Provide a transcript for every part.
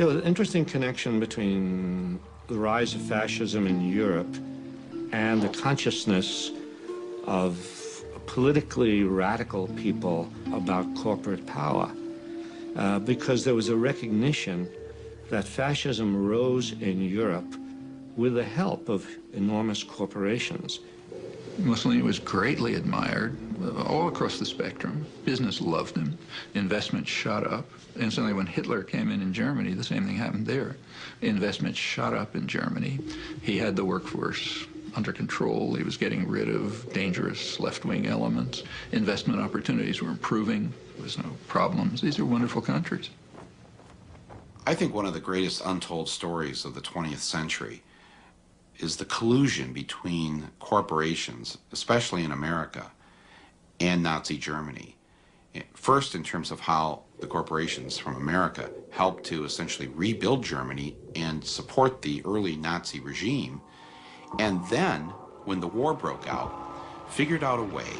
There was an interesting connection between the rise of fascism in Europe and the consciousness of politically radical people about corporate power. Uh, because there was a recognition that fascism rose in Europe with the help of enormous corporations. Mussolini was greatly admired all across the spectrum. Business loved him. Investment shot up. And suddenly when Hitler came in in Germany, the same thing happened there. Investment shot up in Germany. He had the workforce under control. He was getting rid of dangerous left-wing elements. Investment opportunities were improving. There was no problems. These are wonderful countries. I think one of the greatest untold stories of the 20th century is the collusion between corporations, especially in America, and Nazi Germany. First, in terms of how the corporations from America helped to essentially rebuild Germany and support the early Nazi regime, and then, when the war broke out, figured out a way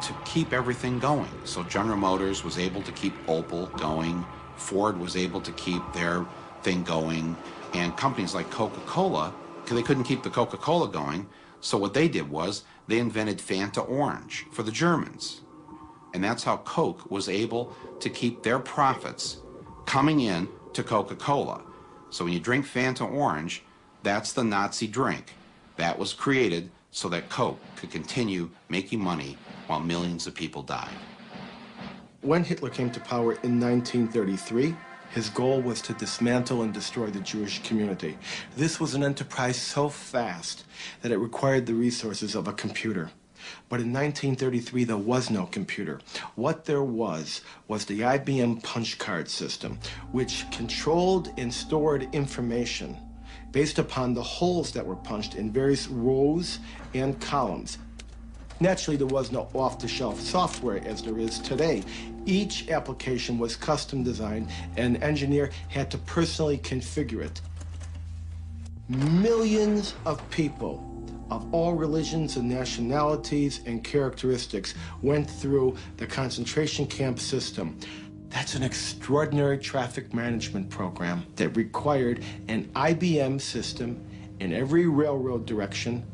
to keep everything going. So General Motors was able to keep Opel going, Ford was able to keep their thing going, and companies like Coca-Cola they couldn't keep the Coca-Cola going. So what they did was they invented Fanta Orange for the Germans. And that's how Coke was able to keep their profits coming in to Coca-Cola. So when you drink Fanta Orange, that's the Nazi drink. That was created so that Coke could continue making money while millions of people died. When Hitler came to power in 1933, his goal was to dismantle and destroy the Jewish community. This was an enterprise so fast that it required the resources of a computer. But in 1933, there was no computer. What there was was the IBM punch card system, which controlled and stored information based upon the holes that were punched in various rows and columns. Naturally, there was no off-the-shelf software as there is today. Each application was custom designed, and an engineer had to personally configure it. Millions of people of all religions and nationalities and characteristics went through the concentration camp system. That's an extraordinary traffic management program that required an IBM system in every railroad direction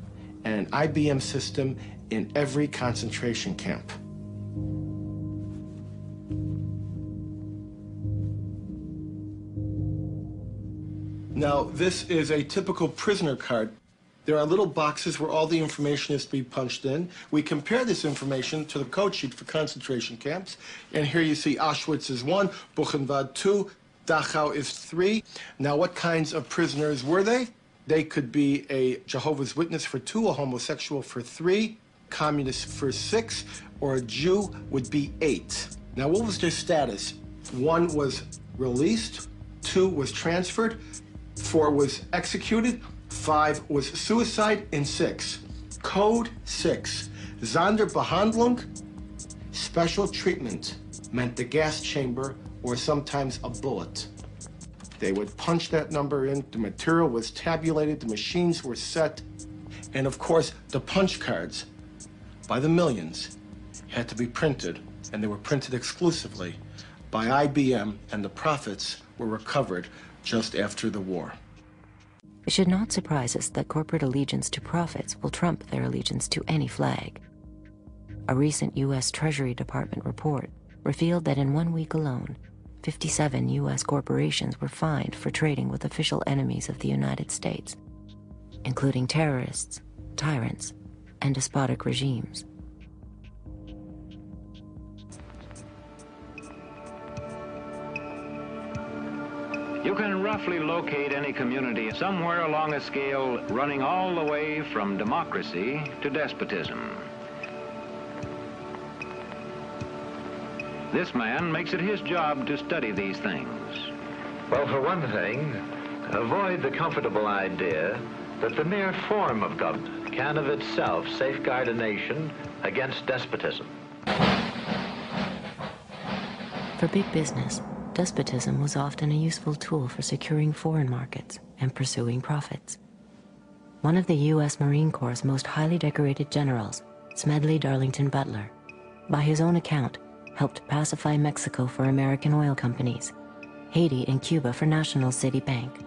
and an IBM system in every concentration camp. Now, this is a typical prisoner card. There are little boxes where all the information is to be punched in. We compare this information to the code sheet for concentration camps. And here you see Auschwitz is one, Buchenwald two, Dachau is three. Now, what kinds of prisoners were they? They could be a Jehovah's Witness for two, a homosexual for three, communist for six, or a Jew would be eight. Now, what was their status? One was released, two was transferred, four was executed, five was suicide, and six. Code six, Sonderbehandlung, special treatment, meant the gas chamber or sometimes a bullet. They would punch that number in, the material was tabulated, the machines were set, and of course, the punch cards by the millions had to be printed, and they were printed exclusively by IBM, and the profits were recovered just after the war. It should not surprise us that corporate allegiance to profits will trump their allegiance to any flag. A recent U.S. Treasury Department report revealed that in one week alone, 57 U.S. corporations were fined for trading with official enemies of the United States, including terrorists, tyrants, and despotic regimes. Roughly locate any community somewhere along a scale running all the way from democracy to despotism. This man makes it his job to study these things. Well, for one thing, avoid the comfortable idea that the mere form of government can of itself safeguard a nation against despotism. For big business, despotism was often a useful tool for securing foreign markets and pursuing profits. One of the U.S. Marine Corps' most highly decorated generals, Smedley Darlington Butler, by his own account, helped pacify Mexico for American oil companies. Haiti and Cuba for National City Bank,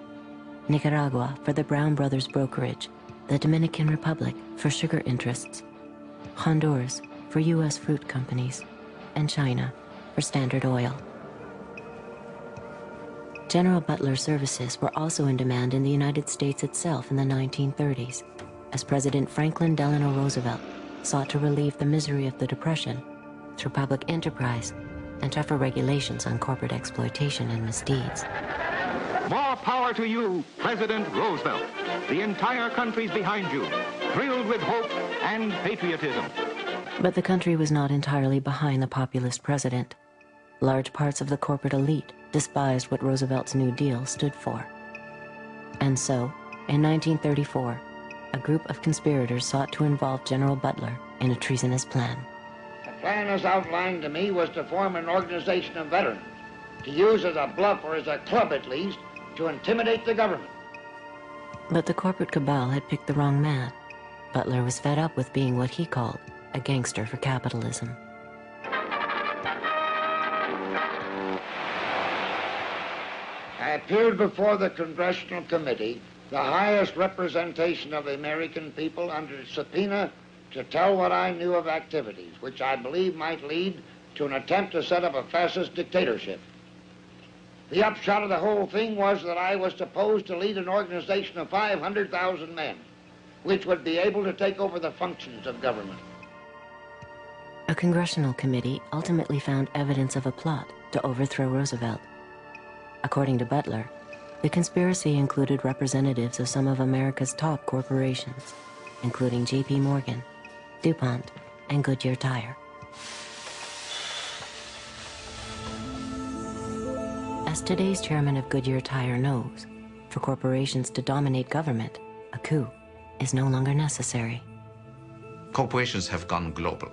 Nicaragua for the Brown Brothers Brokerage, the Dominican Republic for sugar interests, Honduras for U.S. fruit companies, and China for Standard Oil. General Butler's services were also in demand in the United States itself in the 1930s, as President Franklin Delano Roosevelt sought to relieve the misery of the Depression through public enterprise and tougher regulations on corporate exploitation and misdeeds. More power to you, President Roosevelt. The entire country's behind you, thrilled with hope and patriotism. But the country was not entirely behind the populist president. Large parts of the corporate elite despised what Roosevelt's New Deal stood for. And so, in 1934, a group of conspirators sought to involve General Butler in a treasonous plan. The plan as outlined to me was to form an organization of veterans, to use as a bluff or as a club at least, to intimidate the government. But the corporate cabal had picked the wrong man. Butler was fed up with being what he called a gangster for capitalism. I appeared before the Congressional Committee, the highest representation of the American people, under subpoena to tell what I knew of activities which I believe might lead to an attempt to set up a fascist dictatorship. The upshot of the whole thing was that I was supposed to lead an organization of 500,000 men, which would be able to take over the functions of government. A congressional committee ultimately found evidence of a plot to overthrow Roosevelt. According to Butler, the conspiracy included representatives of some of America's top corporations, including J.P. Morgan, DuPont, and Goodyear Tire. As today's chairman of Goodyear Tire knows, for corporations to dominate government, a coup is no longer necessary. Corporations have gone global.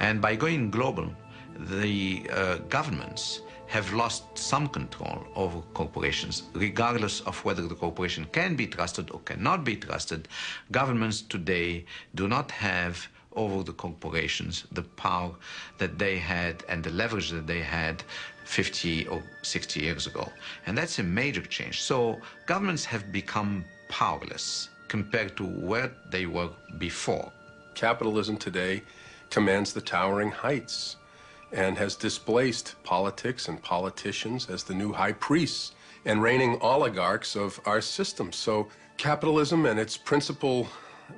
And by going global, the uh, governments have lost some control over corporations, regardless of whether the corporation can be trusted or cannot be trusted. Governments today do not have over the corporations the power that they had and the leverage that they had 50 or 60 years ago. And that's a major change. So governments have become powerless compared to where they were before. Capitalism today commands the towering heights and has displaced politics and politicians as the new high priests and reigning oligarchs of our system. So capitalism and its principal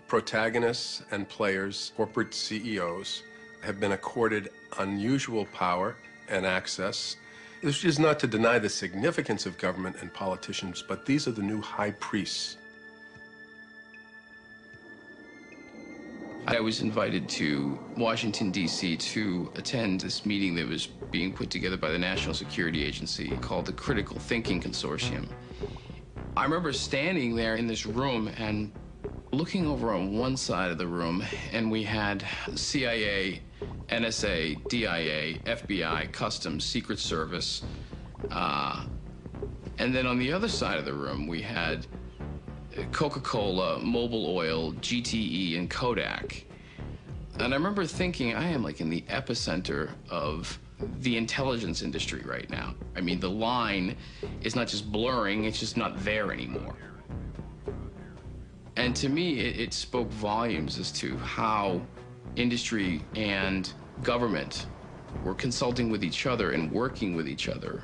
protagonists and players, corporate CEOs, have been accorded unusual power and access. This is not to deny the significance of government and politicians, but these are the new high priests. I was invited to Washington, D.C. to attend this meeting that was being put together by the National Security Agency called the Critical Thinking Consortium. I remember standing there in this room and looking over on one side of the room, and we had CIA, NSA, DIA, FBI, Customs, Secret Service. Uh, and then on the other side of the room, we had Coca Cola, Mobil Oil, GTE, and Kodak. And I remember thinking, I am like in the epicenter of the intelligence industry right now. I mean, the line is not just blurring, it's just not there anymore. And to me, it, it spoke volumes as to how industry and government were consulting with each other and working with each other